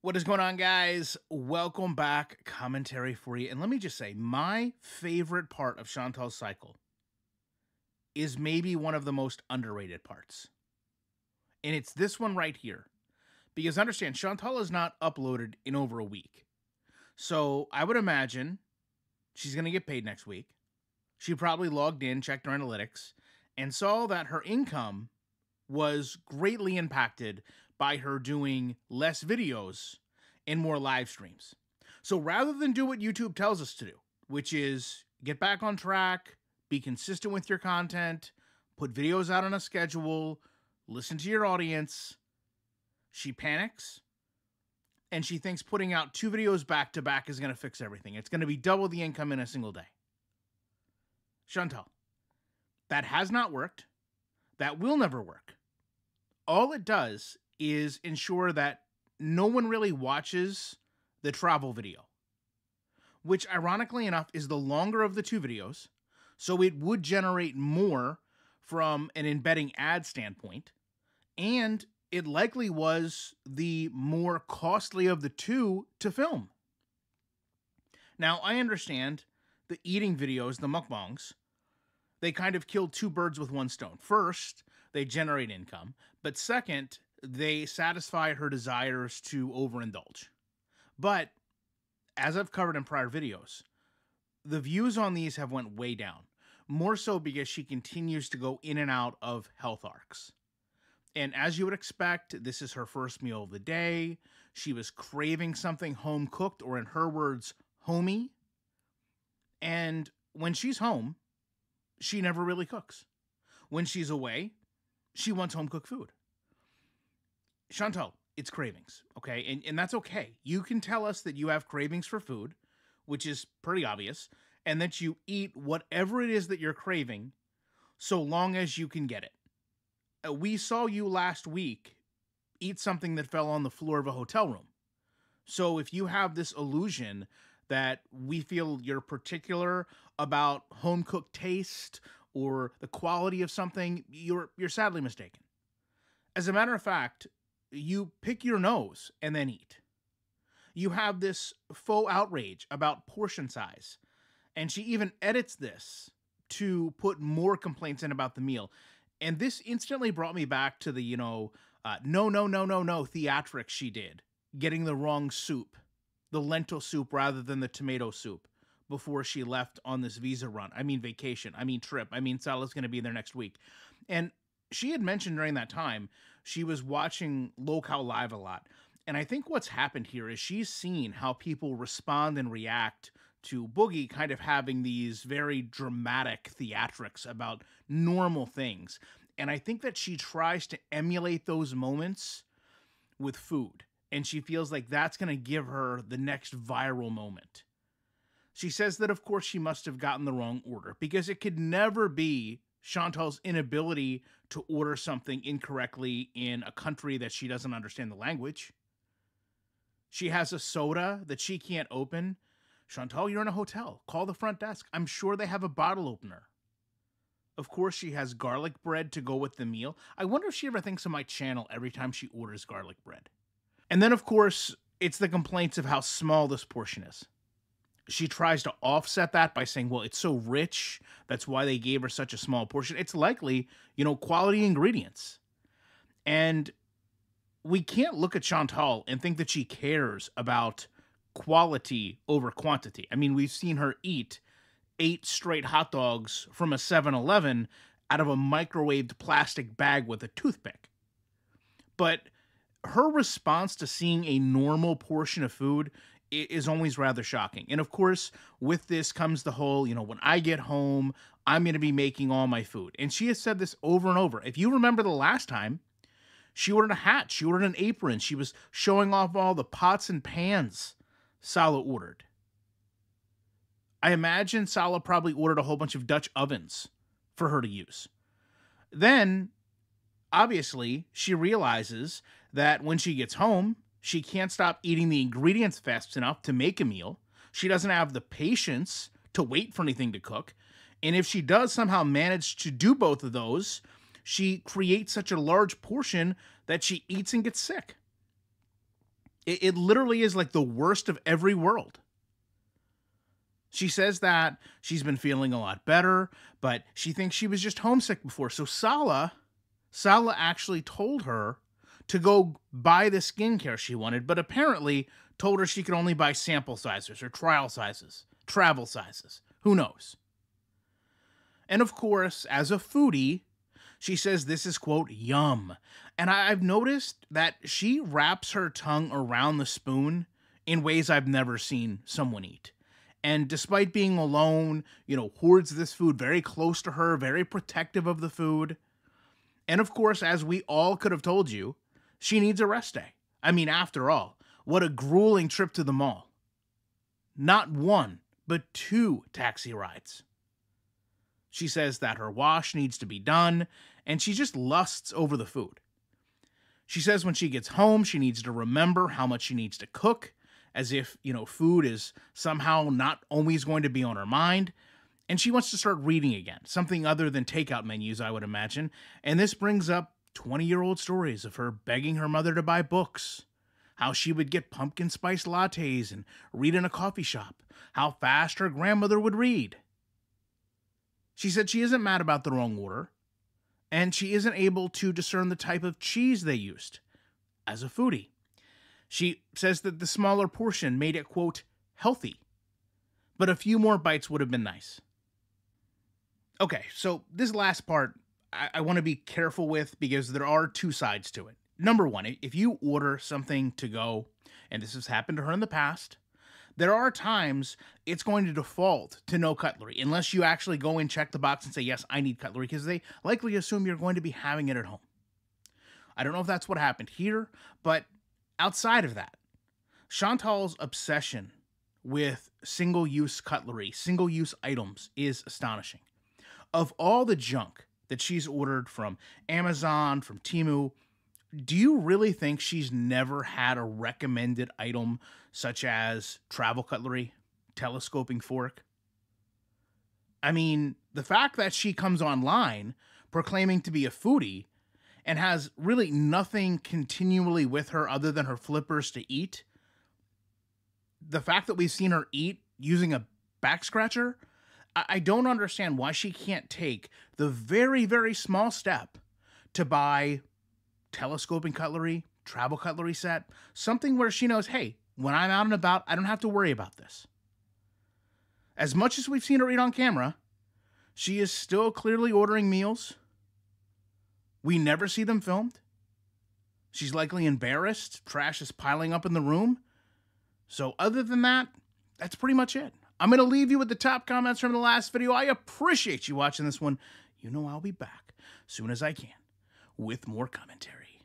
What is going on, guys? Welcome back. Commentary for you. And let me just say, my favorite part of Chantal's cycle is maybe one of the most underrated parts. And it's this one right here. Because understand, Chantal is not uploaded in over a week. So I would imagine she's going to get paid next week. She probably logged in, checked her analytics, and saw that her income was greatly impacted by her doing less videos and more live streams. So rather than do what YouTube tells us to do, which is get back on track, be consistent with your content, put videos out on a schedule, listen to your audience, she panics and she thinks putting out two videos back to back is going to fix everything. It's going to be double the income in a single day. Chantal, that has not worked. That will never work. All it does is ensure that no one really watches the travel video, which ironically enough is the longer of the two videos. So it would generate more from an embedding ad standpoint. And it likely was the more costly of the two to film. Now, I understand the eating videos, the mukbangs, they kind of killed two birds with one stone. First, they generate income, but second, they satisfy her desires to overindulge. But as I've covered in prior videos, the views on these have went way down. More so because she continues to go in and out of health arcs. And as you would expect, this is her first meal of the day. She was craving something home cooked, or in her words, homey. And when she's home, she never really cooks. When she's away, she wants home cooked food. Chantal, it's cravings, okay? And, and that's okay. You can tell us that you have cravings for food, which is pretty obvious, and that you eat whatever it is that you're craving so long as you can get it. Uh, we saw you last week eat something that fell on the floor of a hotel room. So if you have this illusion that we feel you're particular about home cooked taste or the quality of something, you're you're sadly mistaken. As a matter of fact, you pick your nose and then eat. You have this faux outrage about portion size. And she even edits this to put more complaints in about the meal. And this instantly brought me back to the, you know, uh, no, no, no, no, no theatrics she did, getting the wrong soup, the lentil soup rather than the tomato soup before she left on this visa run. I mean, vacation. I mean, trip. I mean, Salah's going to be there next week. And she had mentioned during that time she was watching Lolcow Live a lot. And I think what's happened here is she's seen how people respond and react to Boogie kind of having these very dramatic theatrics about normal things. And I think that she tries to emulate those moments with food. And she feels like that's going to give her the next viral moment. She says that, of course, she must have gotten the wrong order because it could never be Chantal's inability to order something incorrectly in a country that she doesn't understand the language. She has a soda that she can't open Chantal, you're in a hotel. Call the front desk. I'm sure they have a bottle opener. Of course, she has garlic bread to go with the meal. I wonder if she ever thinks of my channel every time she orders garlic bread. And then, of course, it's the complaints of how small this portion is. She tries to offset that by saying, well, it's so rich. That's why they gave her such a small portion. It's likely, you know, quality ingredients. And we can't look at Chantal and think that she cares about quality over quantity. I mean, we've seen her eat eight straight hot dogs from a 7 Eleven out of a microwaved plastic bag with a toothpick. But her response to seeing a normal portion of food is always rather shocking. And of course, with this comes the whole, you know, when I get home, I'm going to be making all my food. And she has said this over and over. If you remember the last time, she ordered a hat, she ordered an apron, she was showing off all the pots and pans Salah ordered. I imagine Salah probably ordered a whole bunch of Dutch ovens for her to use. Then, obviously, she realizes that when she gets home, she can't stop eating the ingredients fast enough to make a meal. She doesn't have the patience to wait for anything to cook. And if she does somehow manage to do both of those, she creates such a large portion that she eats and gets sick It, it literally is like the worst of every world. She says that she's been feeling a lot better, but she thinks she was just homesick before. So Salah, Salah actually told her to go buy the skincare she wanted, but apparently told her she could only buy sample sizes or trial sizes, travel sizes. Who knows? And of course, as a foodie, she says this is, quote, yum. And I've noticed that she wraps her tongue around the spoon in ways I've never seen someone eat. And despite being alone, you know, hoards this food very close to her, very protective of the food. And of course, as we all could have told you, she needs a rest day. I mean, after all, what a grueling trip to the mall. Not one, but two taxi rides. She says that her wash needs to be done, and she just lusts over the food. She says when she gets home, she needs to remember how much she needs to cook, as if, you know, food is somehow not always going to be on her mind. And she wants to start reading again, something other than takeout menus, I would imagine. And this brings up 20 year old stories of her begging her mother to buy books, how she would get pumpkin spice lattes and read in a coffee shop, how fast her grandmother would read. She said she isn't mad about the wrong order, and she isn't able to discern the type of cheese they used as a foodie. She says that the smaller portion made it, quote, healthy, but a few more bites would have been nice. Okay, so this last part I, I want to be careful with because there are two sides to it. Number one, if you order something to go, and this has happened to her in the past, there are times it's going to default to no cutlery unless you actually go and check the box and say, Yes, I need cutlery, because they likely assume you're going to be having it at home. I don't know if that's what happened here, but outside of that, Chantal's obsession with single use cutlery, single use items is astonishing. Of all the junk that she's ordered from Amazon, from Temu, do you really think she's never had a recommended item such as travel cutlery, telescoping fork? I mean, the fact that she comes online proclaiming to be a foodie and has really nothing continually with her other than her flippers to eat, the fact that we've seen her eat using a back scratcher, I don't understand why she can't take the very, very small step to buy telescoping cutlery, travel cutlery set, something where she knows, hey, when I'm out and about, I don't have to worry about this. As much as we've seen her eat on camera, she is still clearly ordering meals. We never see them filmed. She's likely embarrassed. Trash is piling up in the room. So, other than that, that's pretty much it. I'm going to leave you with the top comments from the last video. I appreciate you watching this one. You know I'll be back soon as I can with more commentary.